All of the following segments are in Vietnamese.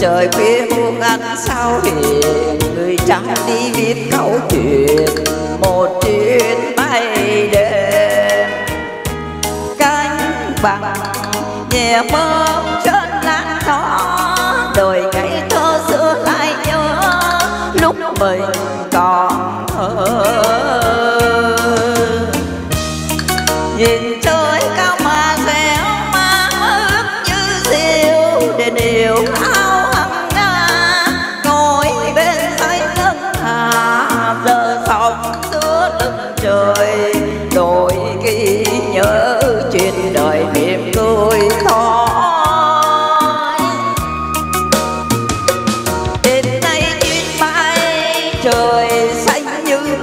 Trời khuya muôn anh sao hiền, người trắng đi viết câu chuyện, một chuyến bay đêm. Cánh bằng nhẹ mơ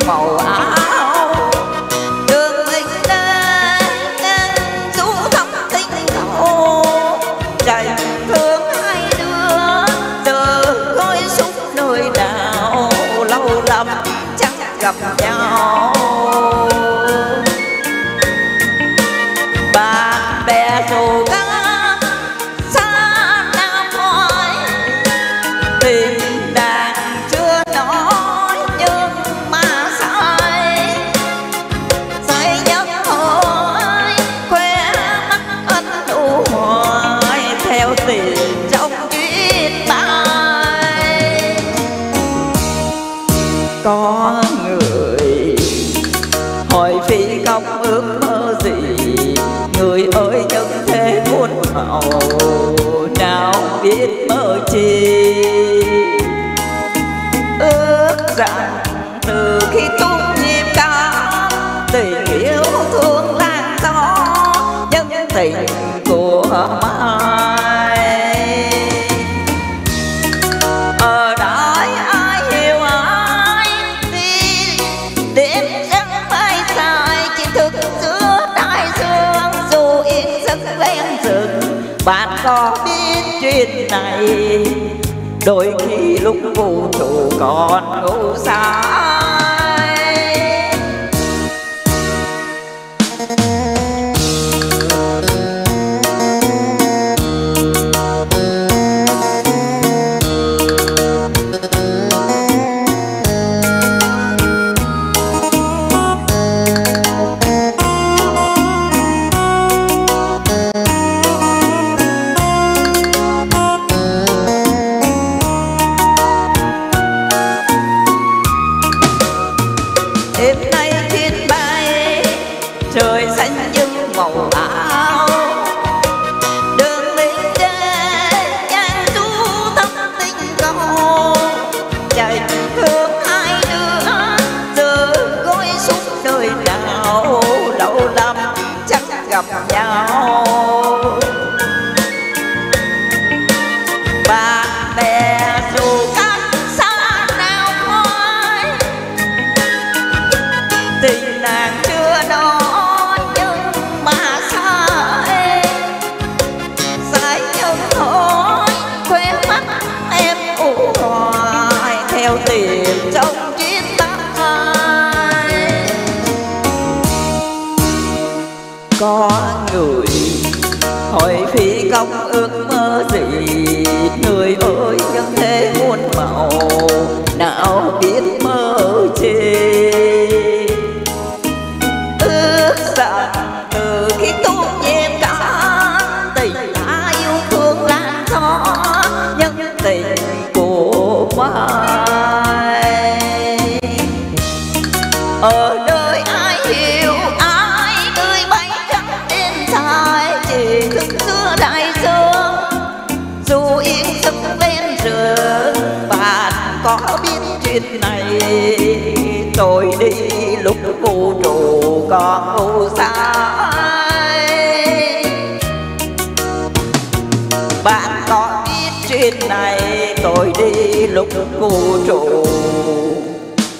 xanh như nào biết mơ chi. Ước rằng từ khi tôi bạn có biết chuyện này đôi khi lúc vũ trụ còn ngủ sao? Đêm nay thiên bay, trời xanh như màu áo. Đường mình đến nhanh du thăm tình cầu. Chạy thương hai đứa, giờ gối xuống đời nào lâu lắm chắc gặp nhau. Có người. Hỏi phi công ước mơ gì? Người ơi, nhân thế muôn màu, nào biết mơ chi? Ước rằng từ khi tốt nhịp cả tình ta yêu thương lan gió nhân tình của mai biết này tôi đi lúc vũ trụ còn u sai. Bạn có biết chuyện này, tôi đi lúc vũ trụ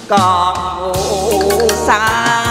còn vũ xa